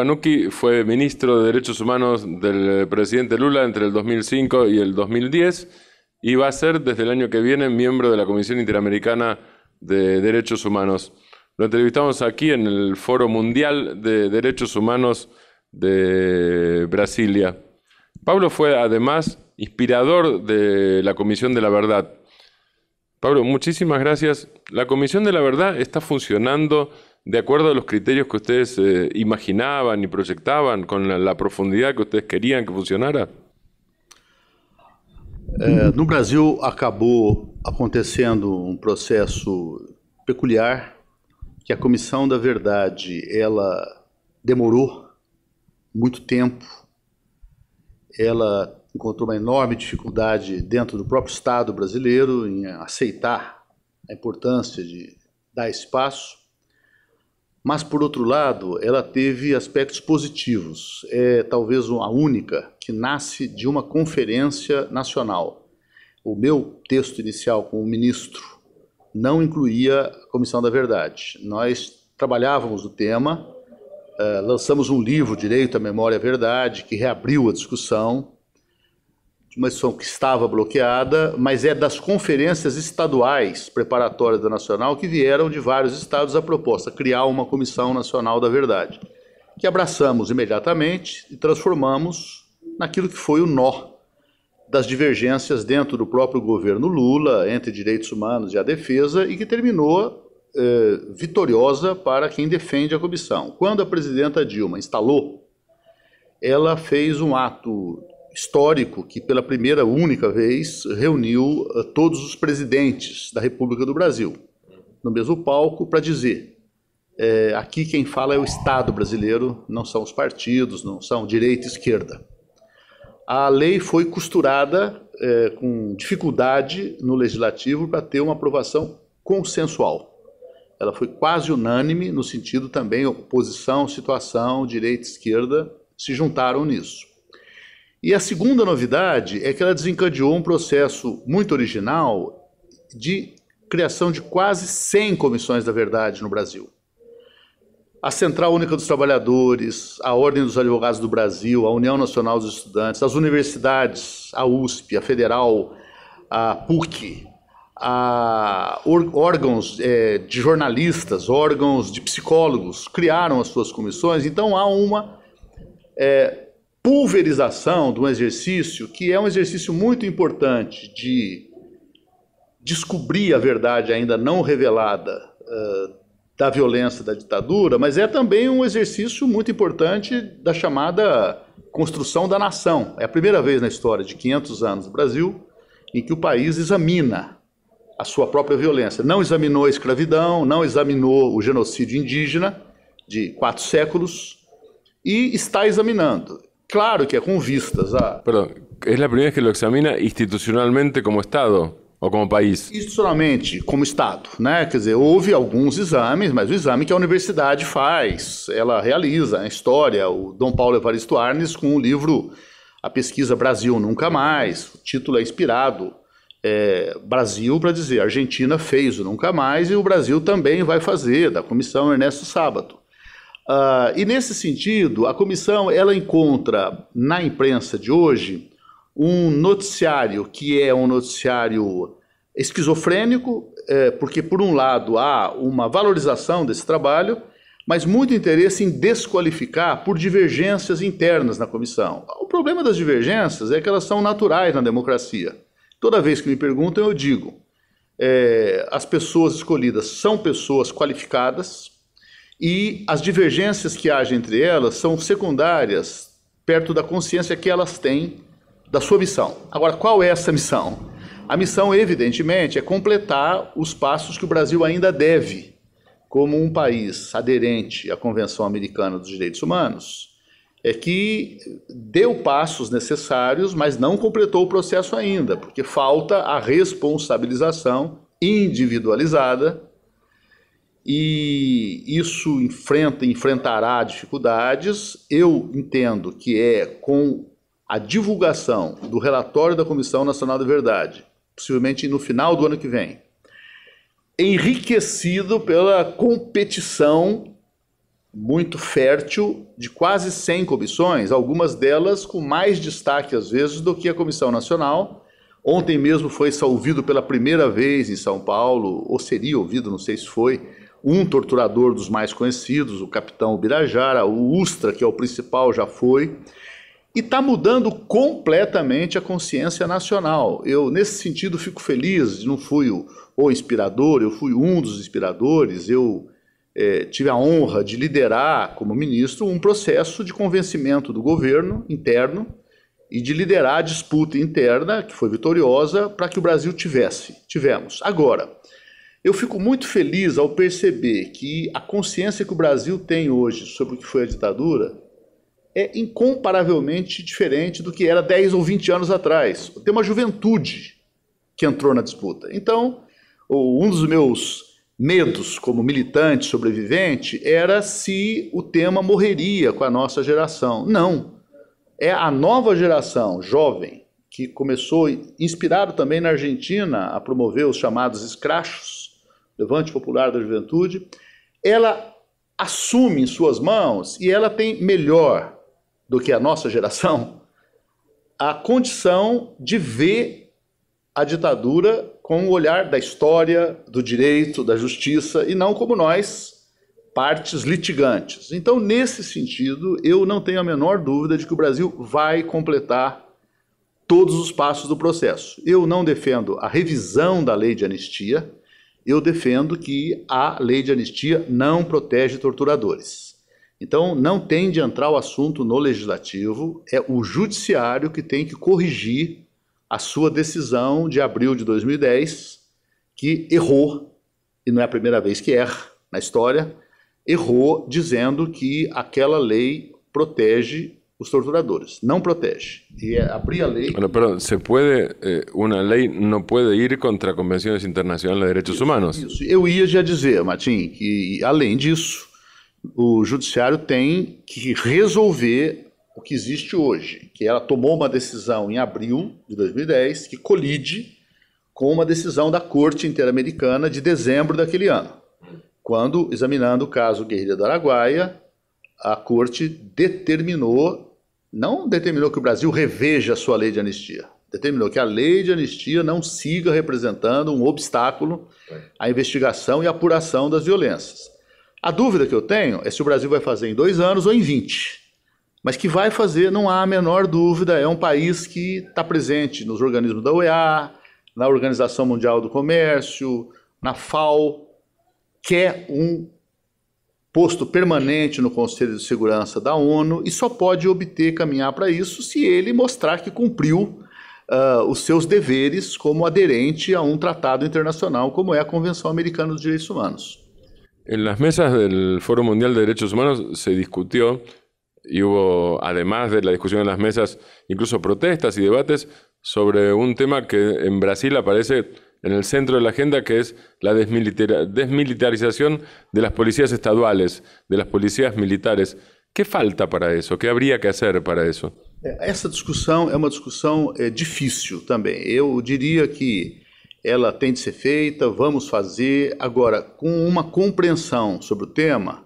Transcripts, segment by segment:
Pablo Banucchi fue ministro de Derechos Humanos del presidente Lula entre el 2005 y el 2010 y va a ser desde el año que viene miembro de la Comisión Interamericana de Derechos Humanos. Lo entrevistamos aquí en el Foro Mundial de Derechos Humanos de Brasilia. Pablo fue además inspirador de la Comisión de la Verdad. Pablo, muchísimas gracias. La Comisión de la Verdad está funcionando de acuerdo a los criterios que ustedes eh, imaginaban y proyectaban, con la, la, profundidad que ustedes querían que funcionara? É, no Brasil acabou acontecendo um processo peculiar que a Comissão da Verdade ela demorou muito tempo, ela encontrou uma enorme dificuldade dentro do próprio Estado brasileiro em aceitar a importância de dar espaço. Mas, por outro lado, ela teve aspectos positivos. É talvez a única que nasce de uma conferência nacional. O meu texto inicial como ministro não incluía a Comissão da Verdade. Nós trabalhávamos o tema, uh, lançamos um livro, Direito à Memória e à Verdade, que reabriu a discussão uma instituição que estava bloqueada, mas é das conferências estaduais preparatórias da Nacional que vieram de vários estados a proposta, criar uma Comissão Nacional da Verdade, que abraçamos imediatamente e transformamos naquilo que foi o nó das divergências dentro do próprio governo Lula, entre direitos humanos e a defesa, e que terminou eh, vitoriosa para quem defende a comissão. Quando a presidenta Dilma instalou, ela fez um ato histórico que, pela primeira única vez, reuniu uh, todos os presidentes da República do Brasil no mesmo palco para dizer: é, aqui quem fala é o Estado brasileiro, não são os partidos, não são direita e esquerda. A lei foi costurada é, com dificuldade no legislativo para ter uma aprovação consensual. Ela foi quase unânime, no sentido também oposição, situação, direita esquerda se juntaram nisso. E a segunda novidade é que ela desencadeou um processo muito original de criação de quase 100 comissões da verdade no Brasil. A Central Única dos Trabalhadores, a Ordem dos Advogados do Brasil, a União Nacional dos Estudantes, as universidades, a USP, a Federal, a PUC, a órgãos é, de jornalistas, órgãos de psicólogos criaram as suas comissões, então há uma é, pulverização de um exercício que é um exercício muito importante de descobrir a verdade ainda não revelada uh, da violência da ditadura, mas é também um exercício muito importante da chamada construção da nação. É a primeira vez na história de 500 anos do Brasil em que o país examina a sua própria violência. Não examinou a escravidão, não examinou o genocídio indígena de quatro séculos e está examinando. Claro que é com vistas a. Perdão, é a primeira vez que lo examina institucionalmente como Estado ou como país? Institucionalmente, como Estado, né? Quer dizer, houve alguns exames, mas o exame que a universidade faz, ela realiza a história. O Dom Paulo Evaristo Arnes com o livro A Pesquisa Brasil Nunca Mais. O título é inspirado é, Brasil para dizer Argentina fez o Nunca Mais e o Brasil também vai fazer, da Comissão Ernesto Sábato. Uh, e nesse sentido, a comissão ela encontra na imprensa de hoje um noticiário que é um noticiário esquizofrênico, é, porque por um lado há uma valorização desse trabalho, mas muito interesse em desqualificar por divergências internas na comissão. O problema das divergências é que elas são naturais na democracia. Toda vez que me perguntam, eu digo: é, as pessoas escolhidas são pessoas qualificadas, e as divergências que há entre elas são secundárias perto da consciência que elas têm da sua missão. Agora, qual é essa missão? A missão, evidentemente, é completar os passos que o Brasil ainda deve, como um país aderente à Convenção Americana dos Direitos Humanos, é que deu passos necessários, mas não completou o processo ainda, porque falta a responsabilização individualizada e isso enfrenta, enfrentará dificuldades. Eu entendo que é com a divulgação do relatório da Comissão Nacional da Verdade, possivelmente no final do ano que vem, enriquecido pela competição muito fértil de quase 100 comissões, algumas delas com mais destaque às vezes do que a Comissão Nacional. Ontem mesmo foi ouvido pela primeira vez em São Paulo, ou seria ouvido, não sei se foi, um torturador dos mais conhecidos, o capitão Birajara, o Ustra, que é o principal, já foi. E está mudando completamente a consciência nacional. Eu, nesse sentido, fico feliz, não fui o, o inspirador, eu fui um dos inspiradores, eu é, tive a honra de liderar, como ministro, um processo de convencimento do governo interno e de liderar a disputa interna, que foi vitoriosa, para que o Brasil tivesse. Tivemos. Agora, eu fico muito feliz ao perceber que a consciência que o Brasil tem hoje sobre o que foi a ditadura é incomparavelmente diferente do que era 10 ou 20 anos atrás. Tem uma juventude que entrou na disputa. Então, um dos meus medos como militante sobrevivente era se o tema morreria com a nossa geração. Não. É a nova geração jovem que começou, inspirado também na Argentina, a promover os chamados escrachos, Levante Popular da Juventude, ela assume em suas mãos e ela tem melhor do que a nossa geração a condição de ver a ditadura com o olhar da história, do direito, da justiça, e não como nós, partes litigantes. Então, nesse sentido, eu não tenho a menor dúvida de que o Brasil vai completar todos os passos do processo. Eu não defendo a revisão da lei de anistia, eu defendo que a lei de anistia não protege torturadores. Então, não tem de entrar o assunto no legislativo, é o judiciário que tem que corrigir a sua decisão de abril de 2010, que errou, e não é a primeira vez que erra na história, errou dizendo que aquela lei protege os torturadores. Não protege. E é abrir a lei. Bueno, pero se puede, eh, uma lei não pode ir contra convenções internacionais de direitos humanos. Isso. Eu ia já dizer, Martim, que além disso, o judiciário tem que resolver o que existe hoje, que ela tomou uma decisão em abril de 2010 que colide com uma decisão da Corte Interamericana de dezembro daquele ano, quando, examinando o caso Guerrilha do Araguaia, a Corte determinou, não determinou que o Brasil reveja a sua lei de anistia, determinou que a lei de anistia não siga representando um obstáculo à investigação e apuração das violências. A dúvida que eu tenho é se o Brasil vai fazer em dois anos ou em 20 mas que vai fazer, não há a menor dúvida, é um país que está presente nos organismos da OEA, na Organização Mundial do Comércio, na FAO, quer um posto permanente no Conselho de Segurança da ONU e só pode obter caminhar para isso se ele mostrar que cumpriu uh, os seus deveres como aderente a um tratado internacional como é a Convenção Americana dos Direitos Humanos. Em las mesas del Foro Mundial de Direitos Humanos se discutió y hubo, además de la discusión en las mesas, incluso protestas y debates sobre un tema que en Brasil aparece en el centro de la agenda, que es la desmilitarización de las policías estaduales, de las policías militares. ¿Qué falta para eso? ¿Qué habría que hacer para eso? Essa discussão é uma discussão é, difícil também. Eu diria que ela tem de ser feita, vamos fazer, agora, com uma compreensão sobre o tema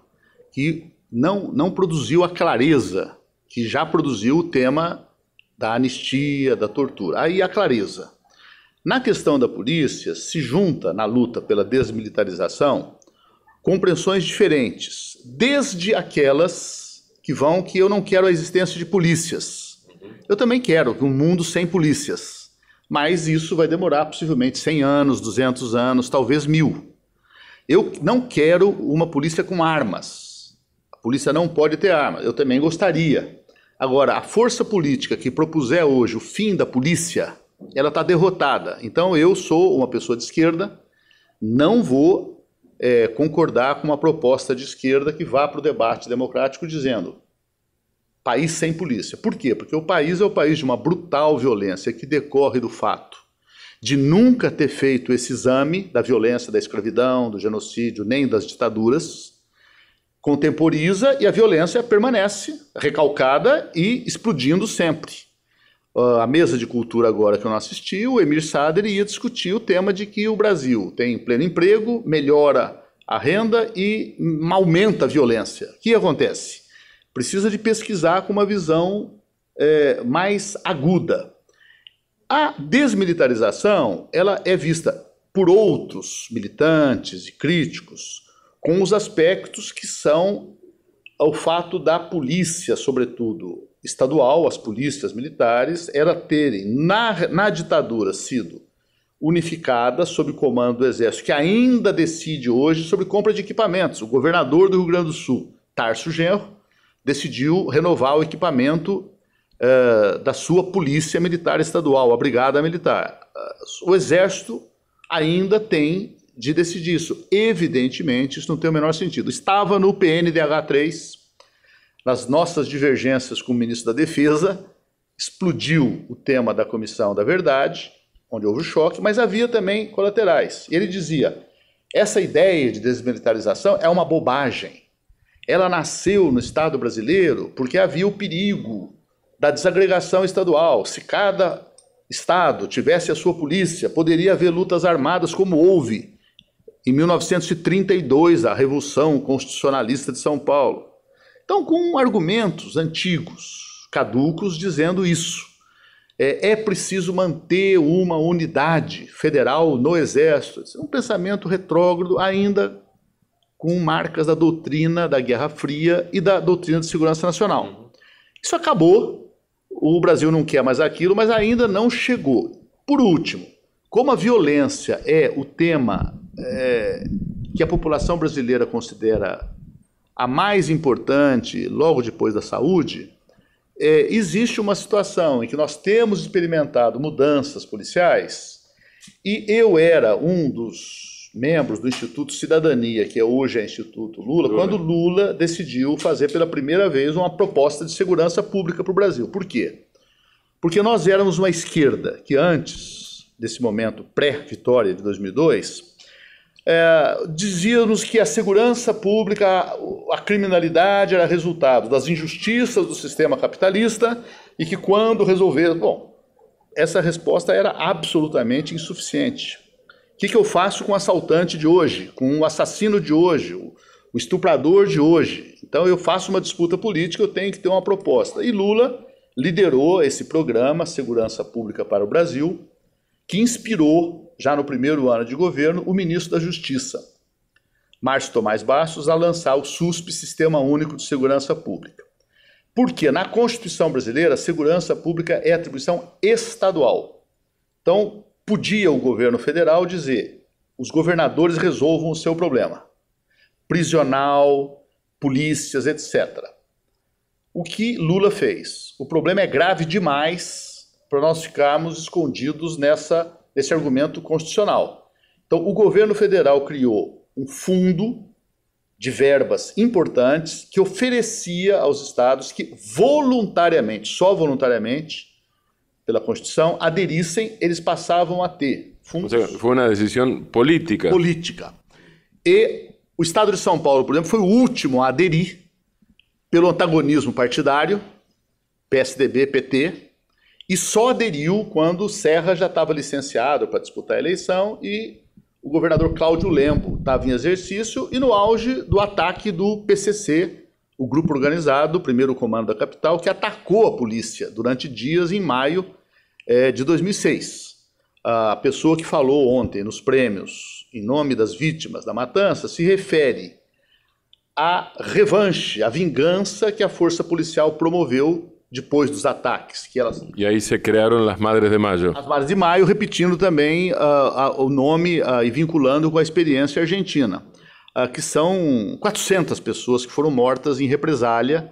que não, não produziu a clareza que já produziu o tema da anistia, da tortura. Aí a clareza. Na questão da polícia, se junta na luta pela desmilitarização compreensões diferentes, desde aquelas que vão que eu não quero a existência de polícias. Eu também quero um mundo sem polícias, mas isso vai demorar possivelmente 100 anos, 200 anos, talvez mil. Eu não quero uma polícia com armas polícia não pode ter arma. Eu também gostaria. Agora, a força política que propuser hoje o fim da polícia, ela está derrotada. Então, eu sou uma pessoa de esquerda, não vou é, concordar com uma proposta de esquerda que vá para o debate democrático dizendo país sem polícia. Por quê? Porque o país é o país de uma brutal violência que decorre do fato de nunca ter feito esse exame da violência da escravidão, do genocídio, nem das ditaduras, contemporiza e a violência permanece recalcada e explodindo sempre. Uh, a mesa de cultura agora que eu não assisti, o Emir Sader ia discutir o tema de que o Brasil tem pleno emprego, melhora a renda e aumenta a violência. O que acontece? Precisa de pesquisar com uma visão é, mais aguda. A desmilitarização ela é vista por outros militantes e críticos com os aspectos que são o fato da polícia, sobretudo estadual, as polícias militares, era terem, na, na ditadura, sido unificada sob o comando do Exército, que ainda decide hoje sobre compra de equipamentos. O governador do Rio Grande do Sul, Tarso Genro, decidiu renovar o equipamento uh, da sua polícia militar estadual, a brigada militar. Uh, o Exército ainda tem de decidir isso. Evidentemente, isso não tem o menor sentido. Estava no PNDH 3, nas nossas divergências com o ministro da Defesa, explodiu o tema da Comissão da Verdade, onde houve o choque, mas havia também colaterais. Ele dizia: essa ideia de desmilitarização é uma bobagem. Ela nasceu no Estado brasileiro porque havia o perigo da desagregação estadual. Se cada Estado tivesse a sua polícia, poderia haver lutas armadas como houve em 1932, a Revolução Constitucionalista de São Paulo. Então, com argumentos antigos, caducos, dizendo isso. É, é preciso manter uma unidade federal no Exército. É um pensamento retrógrado, ainda com marcas da doutrina da Guerra Fria e da doutrina de segurança nacional. Isso acabou, o Brasil não quer mais aquilo, mas ainda não chegou. Por último, como a violência é o tema é, que a população brasileira considera a mais importante, logo depois da saúde, é, existe uma situação em que nós temos experimentado mudanças policiais e eu era um dos membros do Instituto Cidadania, que é hoje é Instituto Lula, Lula, quando Lula decidiu fazer pela primeira vez uma proposta de segurança pública para o Brasil. Por quê? Porque nós éramos uma esquerda que antes desse momento pré-vitória de 2002 é, que a segurança pública, a criminalidade era resultado das injustiças do sistema capitalista e que quando resolver. Bom, essa resposta era absolutamente insuficiente. O que, que eu faço com o assaltante de hoje, com o assassino de hoje, o, o estuprador de hoje? Então eu faço uma disputa política, eu tenho que ter uma proposta. E Lula liderou esse programa Segurança Pública para o Brasil, que inspirou já no primeiro ano de governo, o ministro da Justiça, Márcio Tomás Bastos, a lançar o SUSP, Sistema Único de Segurança Pública. Porque na Constituição brasileira, a segurança pública é atribuição estadual. Então, podia o governo federal dizer: os governadores resolvam o seu problema. Prisional, polícias, etc. O que Lula fez? O problema é grave demais para nós ficarmos escondidos nessa desse argumento constitucional. Então, o governo federal criou um fundo de verbas importantes que oferecia aos estados que voluntariamente, só voluntariamente, pela Constituição, aderissem, eles passavam a ter fundos. foi uma decisão política. Política. E o estado de São Paulo, por exemplo, foi o último a aderir pelo antagonismo partidário, PSDB, PT, e só aderiu quando Serra já estava licenciado para disputar a eleição e o governador Cláudio Lembo estava em exercício e no auge do ataque do PCC, o grupo organizado, o primeiro comando da capital, que atacou a polícia durante dias em maio é, de 2006. A pessoa que falou ontem nos prêmios em nome das vítimas da matança se refere à revanche, à vingança que a força policial promoveu depois dos ataques. Que elas... E aí se criaram as Madres de Maio. As Madres de Maio, repetindo também uh, uh, o nome uh, e vinculando com a experiência argentina, que são 400 pessoas que foram mortas em represália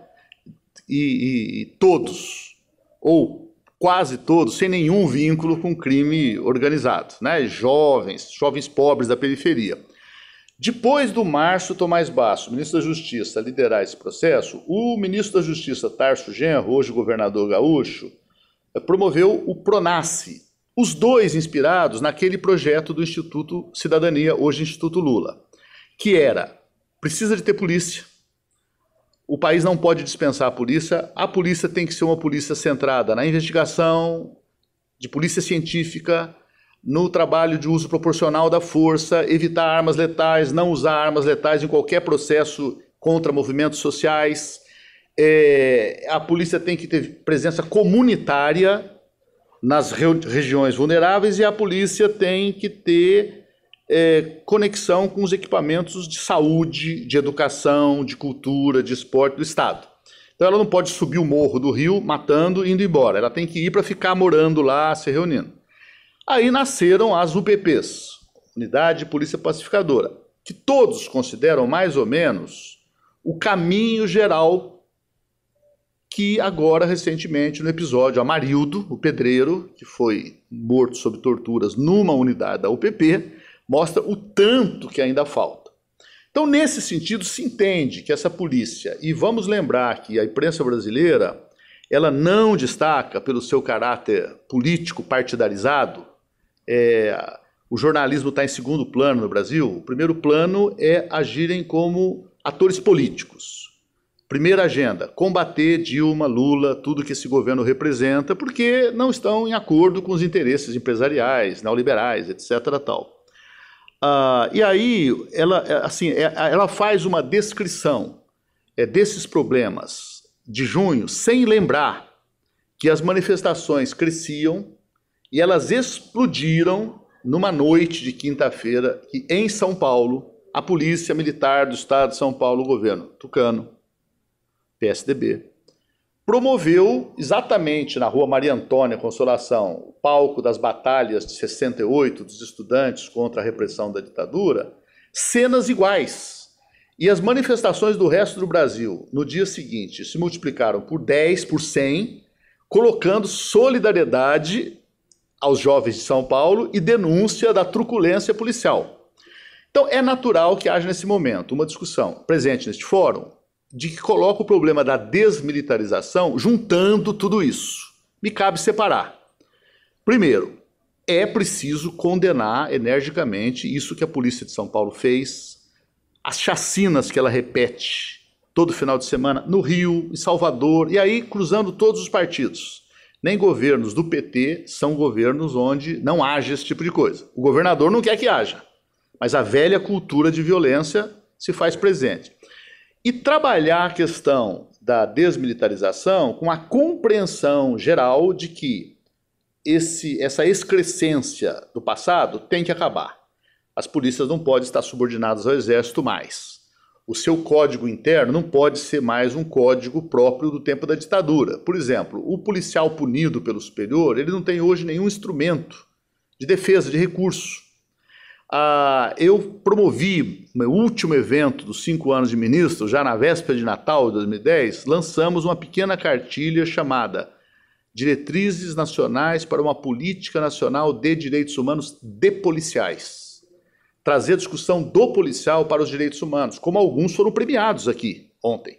e, e, e todos, ou quase todos, sem nenhum vínculo com crime organizado, né? jovens, jovens pobres da periferia. Depois do Márcio Tomás Basso, ministro da Justiça, liderar esse processo, o ministro da Justiça, Tarso Genro, hoje governador gaúcho, eh, promoveu o PRONASSE, os dois inspirados naquele projeto do Instituto Cidadania, hoje Instituto Lula, que era, precisa de ter polícia, o país não pode dispensar a polícia, a polícia tem que ser uma polícia centrada na investigação, de polícia científica, no trabalho de uso proporcional da força, evitar armas letais, não usar armas letais em qualquer processo contra movimentos sociais. É, a polícia tem que ter presença comunitária nas regiões vulneráveis e a polícia tem que ter é, conexão com os equipamentos de saúde, de educação, de cultura, de esporte do Estado. Então ela não pode subir o morro do Rio matando e indo embora. Ela tem que ir para ficar morando lá, se reunindo. Aí nasceram as UPPs, Unidade de Polícia Pacificadora, que todos consideram mais ou menos o caminho geral que agora, recentemente, no episódio Amarildo, o pedreiro, que foi morto sob torturas numa unidade da UPP, mostra o tanto que ainda falta. Então, nesse sentido, se entende que essa polícia, e vamos lembrar que a imprensa brasileira, ela não destaca pelo seu caráter político partidarizado, é, o jornalismo está em segundo plano no Brasil, o primeiro plano é agirem como atores políticos. Primeira agenda: combater Dilma, Lula, tudo que esse governo representa, porque não estão em acordo com os interesses empresariais, neoliberais, etc. Tal. Ah, e aí, ela, assim, é, ela faz uma descrição é, desses problemas de junho, sem lembrar que as manifestações cresciam e elas explodiram numa noite de quinta-feira, que em São Paulo, a Polícia Militar do Estado de São Paulo, o governo Tucano, PSDB, promoveu exatamente na rua Maria Antônia Consolação, o palco das batalhas de 68 dos estudantes contra a repressão da ditadura, cenas iguais. E as manifestações do resto do Brasil no dia seguinte se multiplicaram por 10, por 100, colocando solidariedade aos jovens de São Paulo e denúncia da truculência policial. Então é natural que haja nesse momento uma discussão presente neste fórum de que coloca o problema da desmilitarização juntando tudo isso. Me cabe separar. Primeiro, é preciso condenar energicamente isso que a polícia de São Paulo fez, as chacinas que ela repete todo final de semana no Rio, em Salvador, e aí cruzando todos os partidos. Nem governos do PT são governos onde não haja esse tipo de coisa. O governador não quer que haja, mas a velha cultura de violência se faz presente e trabalhar a questão da desmilitarização com a compreensão geral de que esse, essa excrescência do passado tem que acabar. As polícias não podem estar subordinadas ao exército mais. O seu código interno não pode ser mais um código próprio do tempo da ditadura. Por exemplo, o policial punido pelo superior, ele não tem hoje nenhum instrumento de defesa, de recurso. Ah, eu promovi meu último evento dos cinco anos de ministro, já na véspera de Natal de 2010, lançamos uma pequena cartilha chamada Diretrizes Nacionais para uma Política Nacional de Direitos Humanos de Policiais. Trazer a discussão do policial para os direitos humanos, como alguns foram premiados aqui ontem.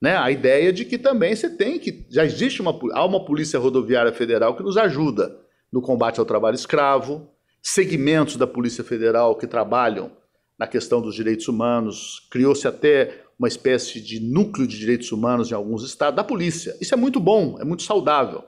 Né? A ideia de que também você tem que. Já existe uma, há uma Polícia Rodoviária Federal que nos ajuda no combate ao trabalho escravo, segmentos da Polícia Federal que trabalham na questão dos direitos humanos, criou-se até uma espécie de núcleo de direitos humanos em alguns estados, da polícia. Isso é muito bom, é muito saudável.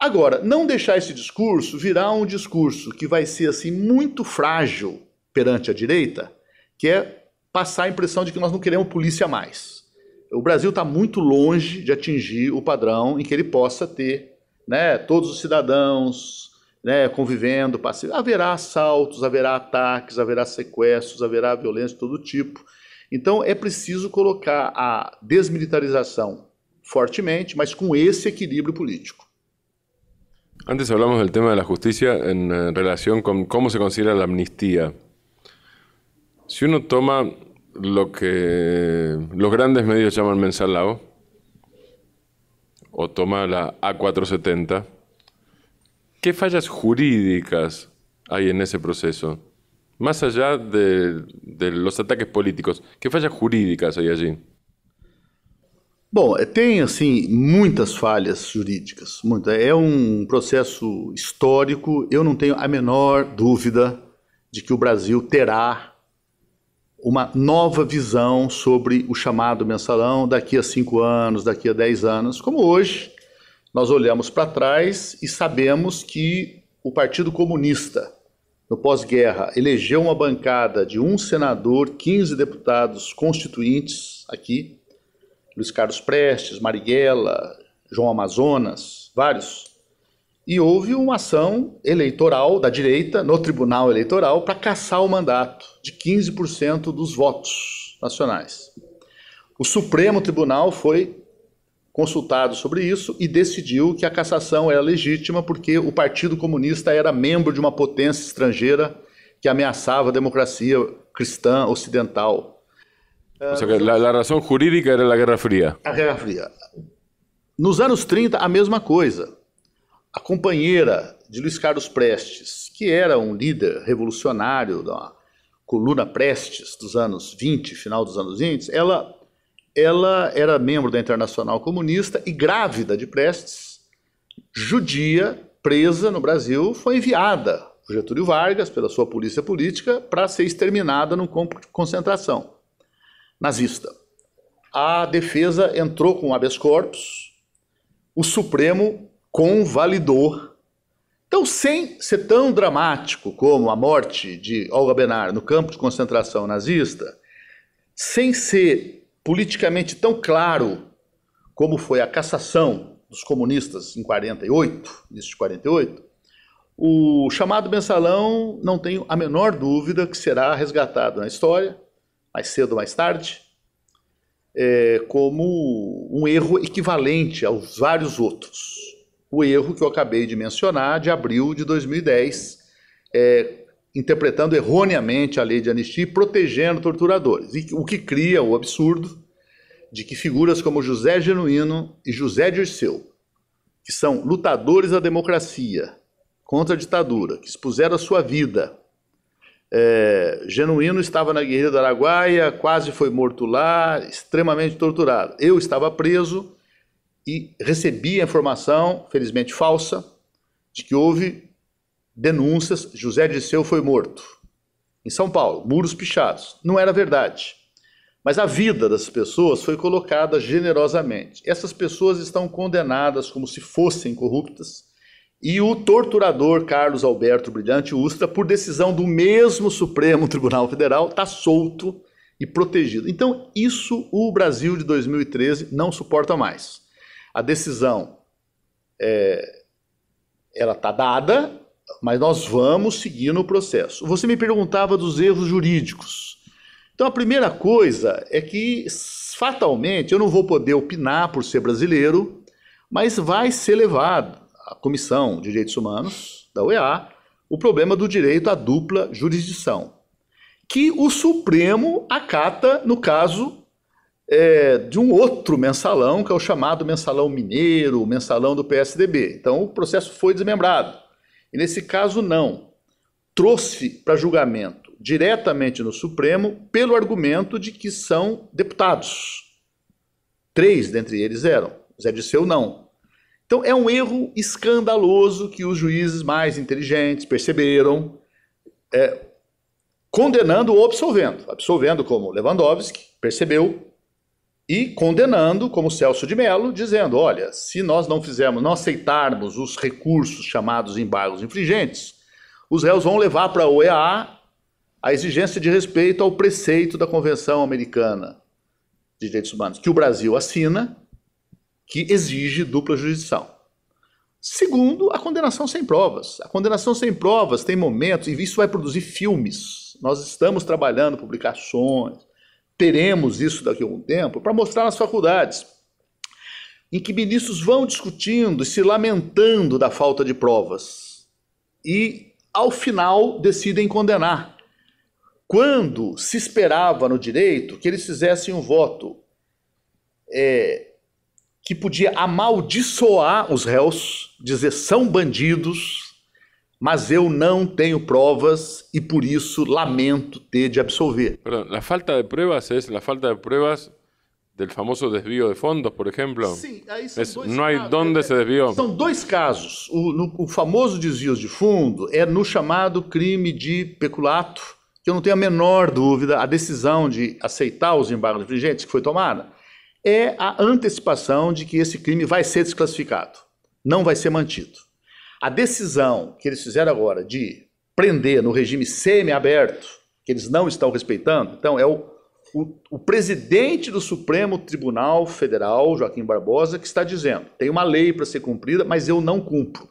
Agora, não deixar esse discurso virar um discurso que vai ser assim muito frágil perante a direita, que é passar a impressão de que nós não queremos polícia mais. O Brasil está muito longe de atingir o padrão em que ele possa ter né, todos os cidadãos né, convivendo, passivo. haverá assaltos, haverá ataques, haverá sequestros, haverá violência de todo tipo. Então é preciso colocar a desmilitarização fortemente, mas com esse equilíbrio político. Antes hablamos del tema de la justicia en eh, relación con cómo se considera la amnistía. Si uno toma lo que los grandes medios llaman mensalao, o toma la A470, ¿Qué fallas jurídicas hay en ese proceso? Más allá de, de los ataques políticos, que falhas jurídicas hay allí? Bom, tem assim muitas falhas jurídicas. Muita. É um processo histórico. Eu não tenho a menor dúvida de que o Brasil terá uma nova visão sobre o chamado mensalão daqui a cinco anos, daqui a dez anos, como hoje nós olhamos para trás e sabemos que o Partido Comunista, no pós-guerra, elegeu uma bancada de um senador, 15 deputados constituintes aqui, Luiz Carlos Prestes, Marighella, João Amazonas, vários, e houve uma ação eleitoral da direita no Tribunal Eleitoral para caçar o mandato de 15% dos votos nacionais. O Supremo Tribunal foi consultado sobre isso e decidiu que a cassação era legítima porque o Partido Comunista era membro de uma potência estrangeira que ameaçava a democracia cristã ocidental. O sea que la, la razón jurídica era la Guerra Fría. A Guerra Fria. Nos anos 30, a mesma coisa. A companheira de Luiz Carlos Prestes, que era um líder revolucionário da coluna Prestes dos anos 20, final dos anos 20, ela, ela era membro da Internacional Comunista e grávida de Prestes, judia, presa no Brasil, foi enviada por Getúlio Vargas, pela sua polícia política, para ser exterminada num campo de concentração nazista. A defesa entrou com habeas corpus, o Supremo convalidou. Então, sem ser tão dramático como a morte de Olga Benar no campo de concentração nazista, sem ser politicamente tão claro como foi a cassação dos comunistas em 48, início de 48, o chamado mensalão não tenho a menor dúvida que será resgatado na história, mais cedo ou mais tarde, é, como um erro equivalente aos vários outros o erro que eu acabei de mencionar, de abril de 2010, é, interpretando erroneamente a lei de anistia e protegendo torturadores, e, o que cria o absurdo de que figuras como José Genuíno e José Dirceu, que são lutadores da democracia contra a ditadura, que expuseram a sua vida. É, Genuíno estava na Guerrilha do Araguaia, quase foi morto lá, extremamente torturado. Eu estava preso e recebi a informação, felizmente falsa, de que houve denúncias, José Disseu foi morto. Em São Paulo, muros pichados. Não era verdade. Mas a vida das pessoas foi colocada generosamente. Essas pessoas estão condenadas como se fossem corruptas. E o torturador Carlos Alberto Brilhante Ustra, por decisão do mesmo Supremo Tribunal Federal, está solto e protegido. Então, isso o Brasil de 2013 não suporta mais a decisão é, ela está dada, mas nós vamos seguir no processo. Você me perguntava dos erros jurídicos. Então a primeira coisa é que fatalmente eu não vou poder opinar por ser brasileiro, mas vai ser levado à Comissão de Direitos Humanos da OEA o problema do direito à dupla jurisdição, que o Supremo acata no caso é, de um outro mensalão, que é o chamado mensalão mineiro, o mensalão do PSDB. Então o processo foi desmembrado. E nesse caso, não. Trouxe para julgamento diretamente no Supremo pelo argumento de que são deputados. Três dentre eles eram. Zé Disseu não. Então é um erro escandaloso que os juízes mais inteligentes perceberam, é, condenando ou absolvendo. Absolvendo como Lewandowski percebeu, e condenando, como Celso de Mello, dizendo: olha, se nós não fizermos, não aceitarmos os recursos chamados embargos infringentes, os réus vão levar para a OEA a exigência de respeito ao preceito da Convenção Americana de Direitos Humanos, que o Brasil assina, que exige dupla jurisdição. Segundo, a condenação sem provas. A condenação sem provas tem momentos, e isso vai produzir filmes. Nós estamos trabalhando publicações, teremos isso daqui a algum tempo, para mostrar nas faculdades, em que ministros vão discutindo e se lamentando da falta de provas. E, ao final, decidem condenar. Quando se esperava no direito que eles fizessem um voto é, que podia amaldiçoar os réus, dizer são bandidos, mas eu não tenho provas e por isso lamento ter de absolver. Perdão, a falta de provas é a falta de provas del famoso desvio de fondos, por exemplo? Sim, aí são Es, dois não há onde se desviou. São dois casos. O, no- o famoso desvio de fundo é no chamado crime de peculato, que eu não tenho a menor dúvida, a decisão de aceitar os embargos infringentes que foi tomada é a antecipação de que esse crime vai ser desclassificado, não vai ser mantido. A decisão que eles fizeram agora de prender no regime semi-aberto, que eles não estão respeitando, então é o, o, o, presidente do Supremo Tribunal Federal, Joaquim Barbosa, que está dizendo: tem uma lei para ser cumprida, mas eu não cumpro.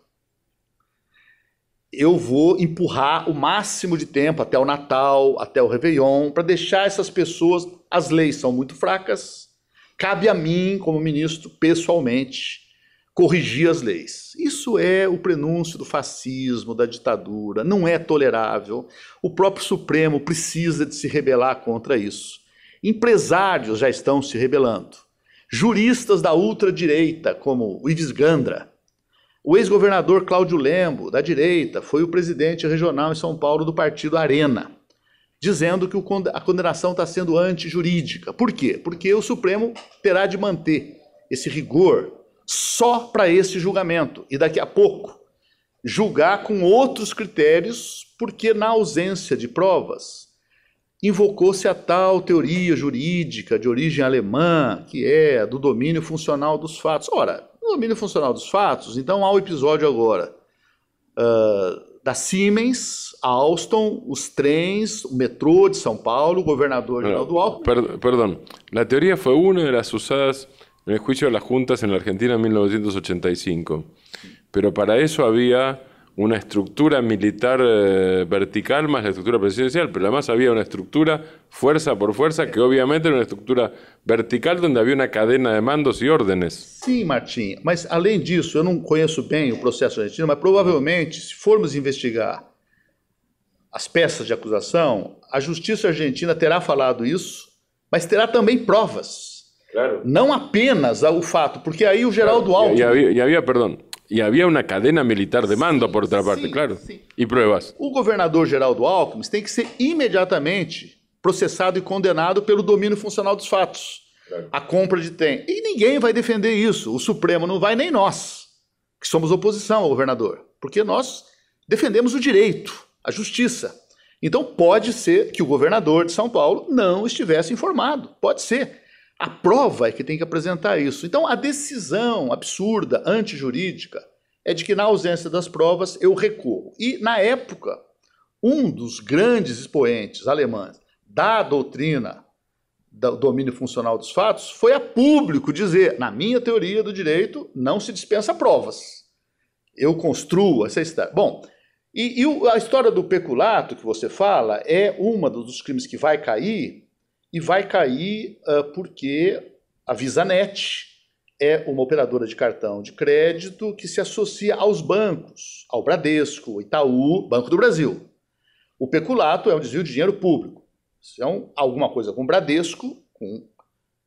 Eu vou empurrar o máximo de tempo até o Natal, até o Réveillon, para deixar essas pessoas. As leis são muito fracas, cabe a mim, como ministro, pessoalmente, corrigir as leis. Isso é o prenúncio do fascismo, da ditadura, não é tolerável. O próprio Supremo precisa de se rebelar contra isso. Empresários já estão se rebelando. Juristas da ultradireita, como o Ives Gandra, o ex-governador Cláudio Lembo, da direita, foi o presidente regional em São Paulo do partido Arena, dizendo que a condenação está sendo antijurídica. Por quê? Porque o Supremo terá de manter esse rigor só para esse julgamento e daqui a pouco julgar com outros critérios, porque na ausência de provas invocou-se a tal teoria jurídica de origem alemã, que é do domínio funcional dos fatos. Ora, no domínio funcional dos fatos, então há o episódio agora uh, da Siemens, Alstom, os trens, o metrô de São Paulo, o governador Geraldo Alckmin. Per, perdão, a teoria foi uma das usadas en el juicio de las juntas en la Argentina en 1985. Pero para eso había una estructura militar eh, vertical más la estructura presidencial, pero además había una estructura fuerza por fuerza que obviamente era una estructura vertical donde había una cadena de mandos e ordens. Sim, Martim, mas além disso, eu não conheço bem o processo argentino, mas provavelmente, se formos investigar as peças de acusação, a justiça argentina terá falado isso, mas terá também provas Claro. Não apenas o fato, porque aí o Geraldo. Alckmin... E, havia, havia, perdão, e havia uma cadena militar de mando, por outra parte, sim, claro. Sim. E provas. O governador Geraldo Alckmin tem que ser imediatamente processado e condenado pelo domínio funcional dos fatos. Claro. A compra de tem. E ninguém vai defender isso. O Supremo não vai, nem nós, que somos oposição ao governador. Porque nós defendemos o direito, a justiça. Então pode ser que o governador de São Paulo não estivesse informado. Pode ser. A prova é que tem que apresentar isso. Então, a decisão absurda, antijurídica, é de que, na ausência das provas, eu recorro. E, na época, um dos grandes expoentes alemães da doutrina do domínio funcional dos fatos foi a público dizer: na minha teoria do direito, não se dispensa provas. Eu construo essa história. Bom, e, e a história do peculato que você fala é uma dos crimes que vai cair e vai cair uh, porque a VisaNet é uma operadora de cartão de crédito que se associa aos bancos, ao Bradesco, Itaú, Banco do Brasil. O peculato é um desvio de dinheiro público. Se é alguma coisa com Bradesco, com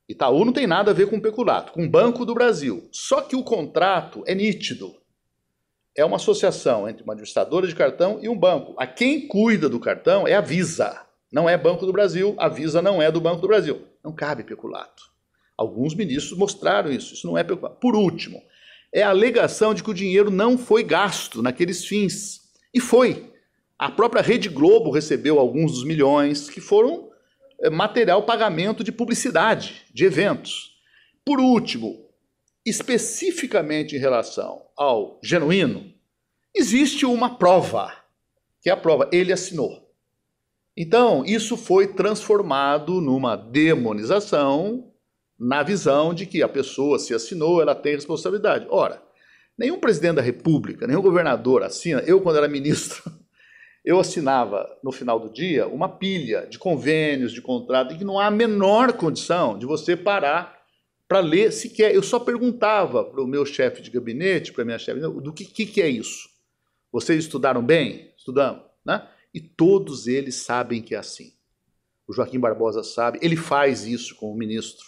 Itaú não tem nada a ver com peculato, com Banco do Brasil. Só que o contrato é nítido. É uma associação entre uma administradora de cartão e um banco. A quem cuida do cartão é a Visa. Não é Banco do Brasil, a Visa não é do Banco do Brasil. Não cabe peculato. Alguns ministros mostraram isso, isso não é peculato. Por último, é a alegação de que o dinheiro não foi gasto naqueles fins. E foi. A própria Rede Globo recebeu alguns dos milhões que foram eh, material pagamento de publicidade, de eventos. Por último, especificamente em relação ao genuíno, existe uma prova, que é a prova, ele assinou. Então, isso foi transformado numa demonização na visão de que a pessoa, se assinou, ela tem responsabilidade. Ora, nenhum presidente da República, nenhum governador assina. Eu, quando era ministro, eu assinava no final do dia uma pilha de convênios, de contratos, em que não há a menor condição de você parar para ler sequer. Eu só perguntava para o meu chefe de gabinete, para a minha chefe, do que, que, que é isso? Vocês estudaram bem? Estudamos, né? E todos eles sabem que é assim. O Joaquim Barbosa sabe, ele faz isso com o ministro.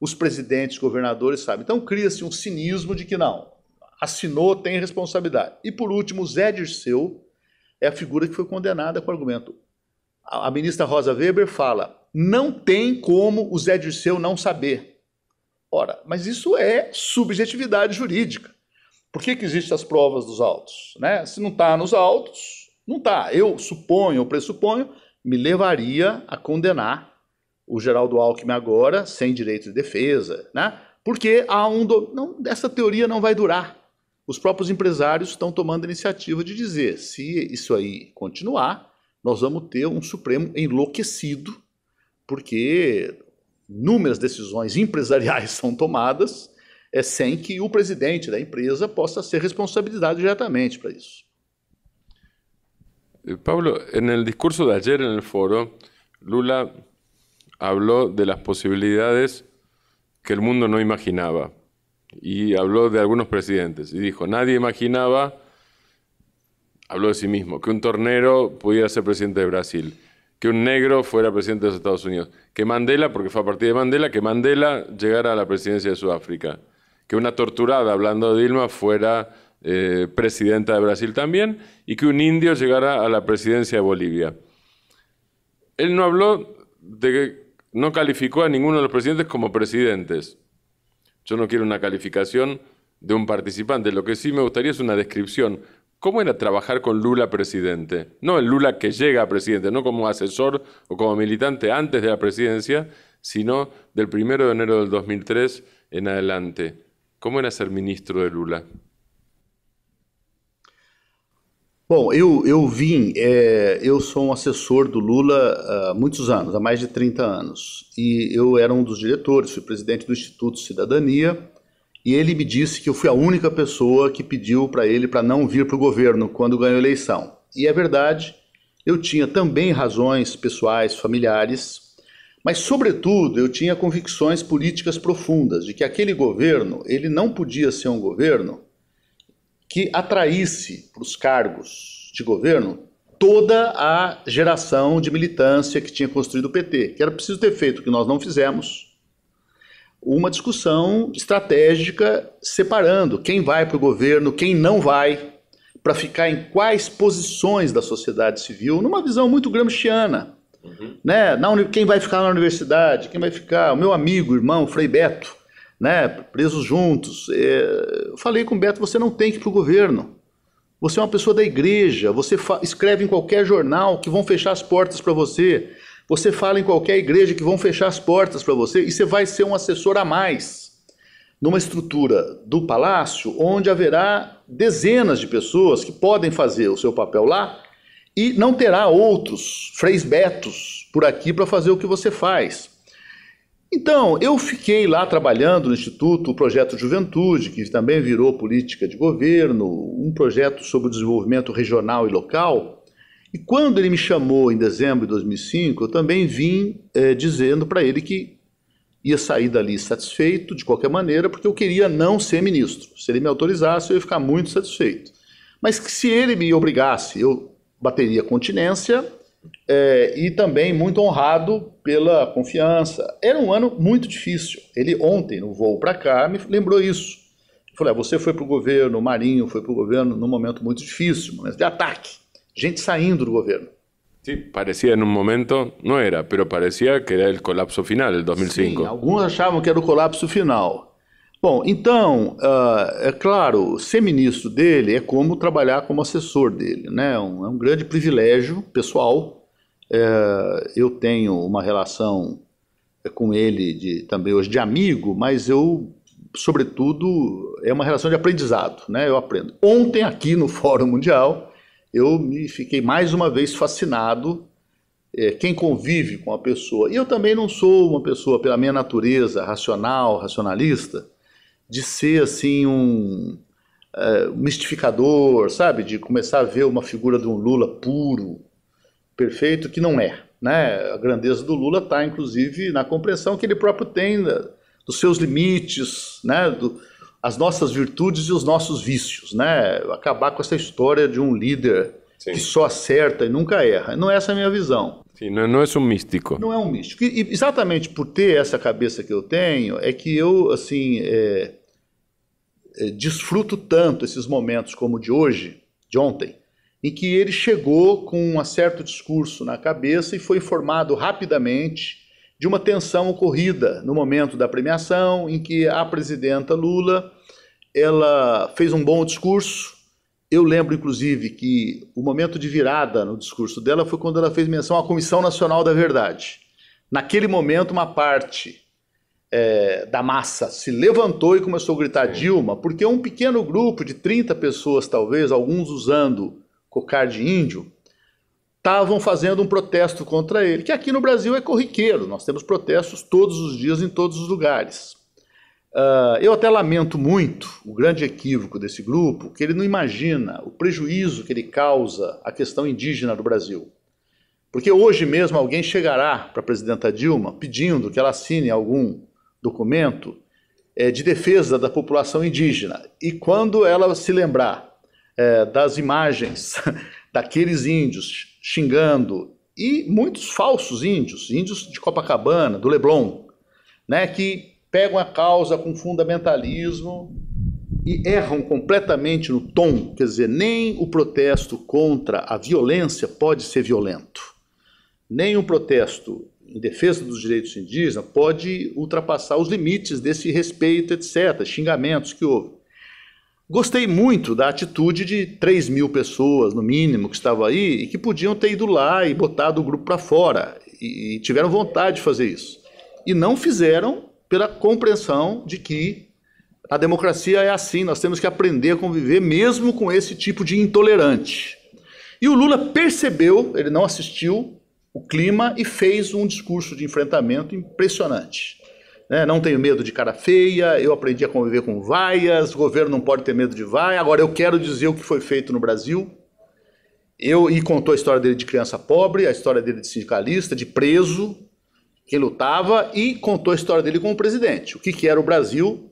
Os presidentes, governadores sabem. Então cria-se um cinismo de que não, assinou, tem responsabilidade. E por último, o Zé Dirceu é a figura que foi condenada com o argumento. A ministra Rosa Weber fala: não tem como o Zé Dirceu não saber. Ora, mas isso é subjetividade jurídica. Por que, que existem as provas dos autos? Né? Se não está nos autos, não está. Eu suponho, ou pressuponho, me levaria a condenar o Geraldo Alckmin agora, sem direito de defesa, né? Porque há um. Do... Não, essa teoria não vai durar. os próprios empresários estão tomando a iniciativa de dizer: se isso aí continuar, nós vamos ter um Supremo enlouquecido, porque inúmeras decisões empresariais são tomadas é, sem que o presidente da empresa possa ser responsabilizado diretamente para isso. Eh, Pablo, en el discurso de ayer en el foro, Lula habló de las posibilidades que el mundo no imaginaba y habló de algunos presidentes y dijo, nadie imaginaba, habló de sí mismo, que un tornero pudiera ser presidente de Brasil, que un negro fuera presidente de los Estados Unidos, que Mandela, porque fue a partir de Mandela, que Mandela llegara a la presidencia de Sudáfrica, que una torturada, hablando de Dilma, fuera eh, presidenta de Brasil también, y que un indio llegara a la presidencia de Bolivia. Él no habló de que no calificó a ninguno de los presidentes como presidentes. Yo no quiero una calificación de un participante, lo que sí me gustaría es una descripción. ¿Cómo era trabajar con Lula presidente? No el Lula que llega a presidente, no como asesor o como militante antes de la presidencia, sino del 1 de enero del 2003 en adelante. ¿Cómo era ser ministro de Lula? Bom, eu, eu vim, é, eu sou um assessor do Lula há muitos anos, há mais de 30 anos. E eu era um dos diretores, fui presidente do Instituto Cidadania, e ele me disse que eu fui a única pessoa que pediu para ele para não vir para o governo quando ganhou a eleição. E é verdade, eu tinha também razões pessoais, familiares, mas sobretudo eu tinha convicções políticas profundas de que aquele governo, ele não podia ser um governo que atraísse para os cargos de governo toda a geração de militância que tinha construído o PT, que era preciso ter feito que nós não fizemos, uma discussão estratégica separando quem vai para o governo, quem não vai, para ficar em quais posições da sociedade civil, numa visão muito gramsciana. Uhum. Né? Na, quem vai ficar na universidade, quem vai ficar, o meu amigo, irmão, Frei Beto, né, presos juntos. É, eu falei com o Beto, você não tem que ir para o governo. Você é uma pessoa da igreja, você escreve em qualquer jornal que vão fechar as portas para você. Você fala em qualquer igreja que vão fechar as portas para você e você vai ser um assessor a mais numa estrutura do palácio onde haverá dezenas de pessoas que podem fazer o seu papel lá e não terá outros freis betos por aqui para fazer o que você faz. Então, eu fiquei lá trabalhando no Instituto, o projeto Juventude, que também virou política de governo, um projeto sobre o desenvolvimento regional e local. E quando ele me chamou em dezembro de 2005, eu também vim é, dizendo para ele que ia sair dali satisfeito, de qualquer maneira, porque eu queria não ser ministro. Se ele me autorizasse, eu ia ficar muito satisfeito. Mas que se ele me obrigasse, eu bateria continência é, e também muito honrado pela confiança. Era um ano muito difícil. Ele ontem, no voo para cá, me lembrou isso. Eu falei, ah, você foi para o governo, o Marinho foi para o governo num momento muito difícil, momento de ataque, gente saindo do governo. Sí, parecía en un momento, no era, pero parecía que era el colapso final, el 2005. Sim, alguns achavam que era o colapso final. Bom, então, uh, é claro, ser ministro dele é como trabalhar como assessor dele, né? Um, é um grande privilégio pessoal. É, eu tenho uma relação é, com ele de, também hoje de amigo, mas eu, sobretudo, é uma relação de aprendizado, né? Eu aprendo. Ontem, aqui no Fórum Mundial, eu me fiquei mais uma vez fascinado é, quem convive com a pessoa. E eu também não sou uma pessoa, pela minha natureza, racional, racionalista, de ser assim um uh, mistificador, sabe? De começar a ver uma figura de um Lula puro, perfeito, que não é. Né? A grandeza do Lula está, inclusive, na compreensão que ele próprio tem da, dos seus limites, né? Do, as nossas virtudes e os nossos vícios. Né? Acabar com essa história de um líder Sim. que só acerta e nunca erra. Não é essa a minha visão. Sim, não, não é um místico. Não é um místico. E, exatamente por ter essa cabeça que eu tenho, é que eu, assim, é, é, desfruto tanto esses momentos como o de hoje, de ontem, em que ele chegou com um certo discurso na cabeça e foi informado rapidamente de uma tensão ocorrida no momento da premiação, em que a presidenta Lula ela fez um bom discurso. Eu lembro, inclusive, que o momento de virada no discurso dela foi quando ela fez menção à Comissão Nacional da Verdade. Naquele momento, uma parte é, da massa se levantou e começou a gritar. Dilma, porque um pequeno grupo de 30 pessoas, talvez, alguns usando cocar de índio, estavam fazendo um protesto contra ele, que aqui no Brasil é corriqueiro, nós temos protestos todos os dias em todos os lugares. Uh, eu até lamento muito o grande equívoco desse grupo, que ele não imagina o prejuízo que ele causa à questão indígena do Brasil. Porque hoje mesmo alguém chegará para a presidenta Dilma pedindo que ela assine algum documento é, de defesa da população indígena. E quando ela se lembrar é, das imagens daqueles índios xingando, e muitos falsos índios, índios de Copacabana, do Leblon, né, que pegam a causa com fundamentalismo e erram completamente no tom, quer dizer, nem o protesto contra a violência pode ser violento, nem o protesto em defesa dos direitos indígenas pode ultrapassar os limites desse respeito, etc., xingamentos que houve. Gostei muito da atitude de 3 mil pessoas, no mínimo, que estavam aí e que podiam ter ido lá e botado o grupo para fora e tiveram vontade de fazer isso. E não fizeram pela compreensão de que a democracia é assim, nós temos que aprender a conviver mesmo com esse tipo de intolerante. E o Lula percebeu, ele não assistiu o clima e fez um discurso de enfrentamento impressionante. Né? Não tenho medo de cara feia, eu aprendi a conviver com vaias, o governo não pode ter medo de vaia. Agora eu quero dizer o que foi feito no Brasil. Eu, e contou a história dele de criança pobre, a história dele de sindicalista, de preso, que lutava e contou a história dele como presidente. O que, que era o Brasil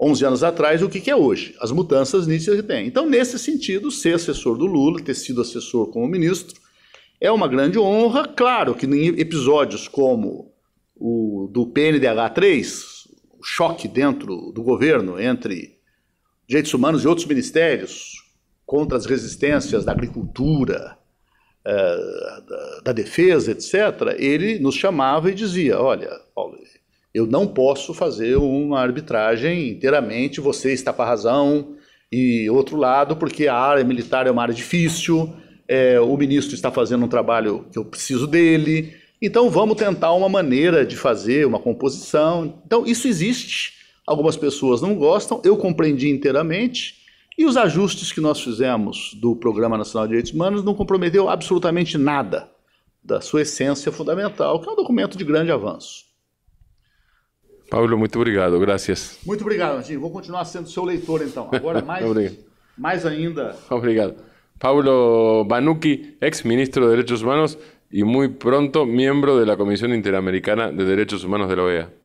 11 anos atrás e o que, que é hoje. As mudanças nítidas que tem. Então, nesse sentido, ser assessor do Lula, ter sido assessor como ministro, é uma grande honra. Claro que em episódios como o do PNDH3, o choque dentro do governo entre direitos humanos e outros ministérios contra as resistências da agricultura, da, da, defesa, etc., ele nos chamava e dizia: Olha, Paulo, eu não posso fazer uma arbitragem inteiramente, você está com a razão, e outro lado, porque a área militar é uma área difícil, é, o ministro está fazendo um trabalho que eu preciso dele, então vamos tentar uma maneira de fazer uma composição. Então, isso existe. Algumas pessoas não gostam, eu compreendi inteiramente. E os ajustes que nós fizemos do Programa Nacional de Direitos Humanos não comprometeu absolutamente nada da sua essência fundamental, que é um documento de grande avanço. Paulo, muito obrigado, graças. Muito obrigado, Antinho. Vou continuar sendo seu leitor, então. Agora, mais, mais ainda. Obrigado. Paulo Banucchi, ex-ministro de Derechos Humanos y muy pronto miembro de la Comisión Interamericana de Derechos Humanos de la OEA.